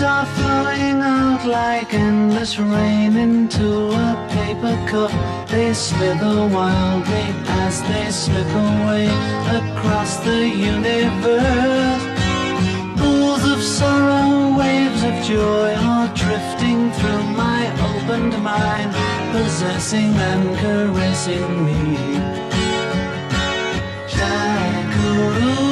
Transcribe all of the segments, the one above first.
that are flowing out like endless rain into a paper cup. They slither wildly as they slip away across the universe. Pools of sorrow, waves of joy are drifting through my opened mind, possessing and caressing me. Nothing's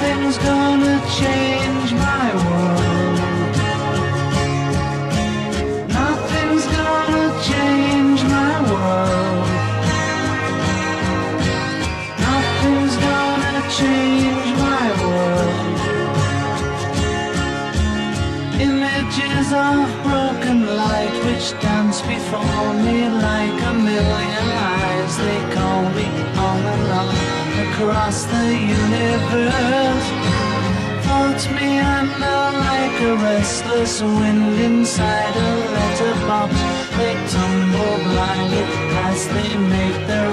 Nothing's gonna change my world. Images of broken light which dance before me like a million eyes. They call me on and on across the universe. Floats me under like a restless wind inside a letterbox. They tumble blindly as they make their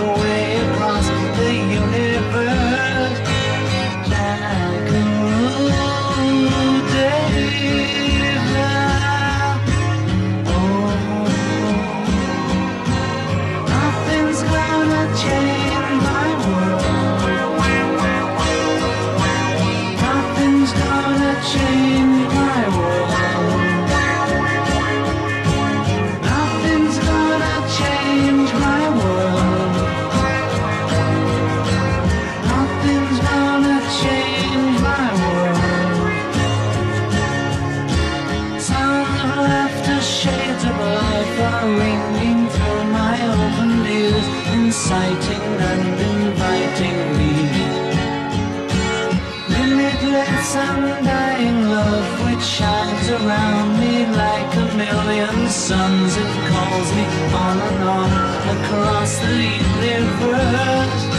inciting and inviting me. Limitless undying love which shines around me like a million suns. It calls me on and on across the universe.